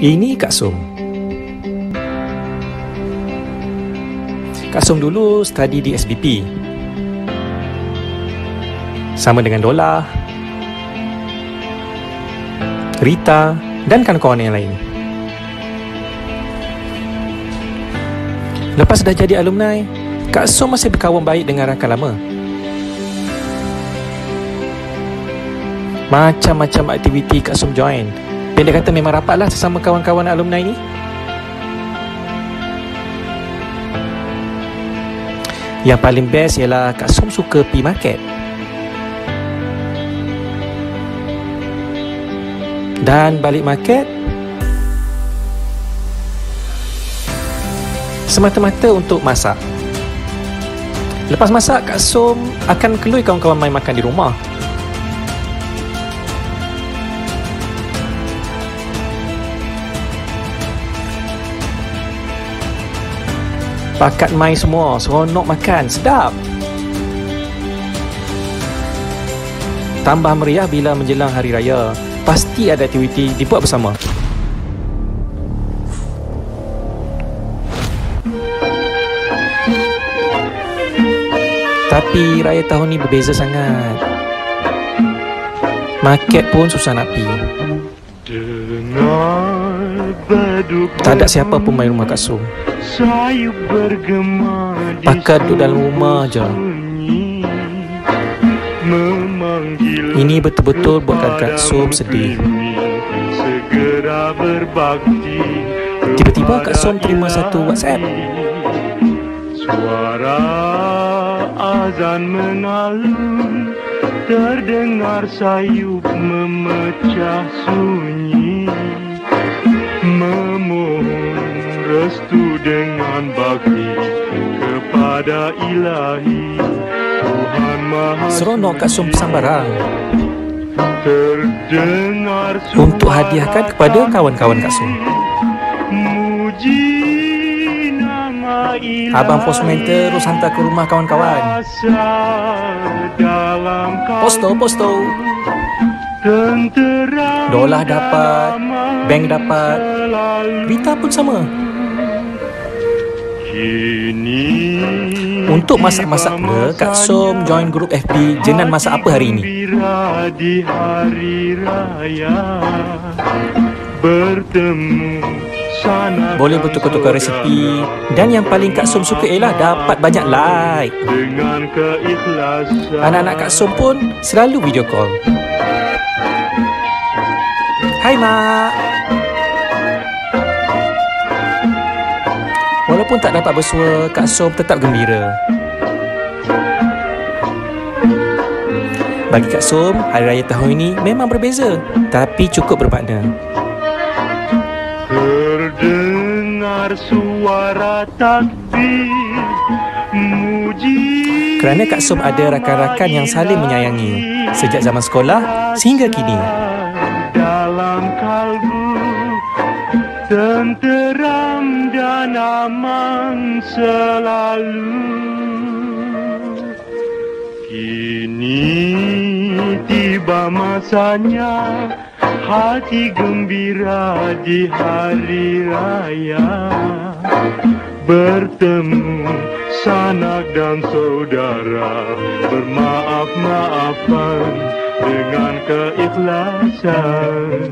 Ini Kak Som. Kak Som dulu study di SBP. Sama dengan Dola, Rita dan kawan-kawan yang lain. Lepas dah jadi alumni, Kak Som masih berkawan baik dengan rakan lama. Macam-macam aktiviti Kak Som join Pendek kata memang rapatlah sesama kawan-kawan alumni ni. Yang paling best ialah Kak Som suka pi market. Dan balik market semata-mata untuk masak. Lepas masak, Kak Som akan keluar kawan-kawan main makan di rumah. Pakat mai semua. Seronok makan. Sedap. Tambah meriah bila menjelang hari raya. Pasti ada aktiviti. Dibuat bersama. Tapi raya tahun ni berbeza sangat. Market pun susah nak pergi Tak ada siapa pun main rumah Kak bergema Pakat duduk dalam rumah je. Ini betul-betul buatkan Kak Som sedih. Tiba-tiba Kak Som terima satu WhatsApp. Suara azan mengalun Terdengar sayup memecah sunyi kepada ilahi Tuhan Maha Seronok Kak Som pesan barang Terdengar Untuk hadiahkan kepada kawan-kawan Kak Som Abang postman terus hantar ke rumah kawan-kawan. Posto, posto. Dolah dapat Bank dapat Rita pun sama untuk masak-masak pula, Kak Som join grup FB Jenan Masak Apa hari ini? Di hari raya. Bertemu boleh bertukar-tukar resipi. Dan yang paling Kak Som suka ialah dapat banyak like. Anak-anak Kak Som pun selalu video call. Hai Mak Walaupun tak dapat bersua, Kak Som tetap gembira. Bagi Kak Som, Hari Raya tahun ini memang berbeza tapi cukup bermakna. Terdengar suara takbir muji Kerana Kak Som ada rakan-rakan yang saling menyayangi sejak zaman sekolah sehingga kini. Dalam kalbu tenteram dan aman selalu. Kini tiba masanya Hati gembira di hari raya. Bertemu sanak dan saudara Bermaaf-maafan dengan keikhlasan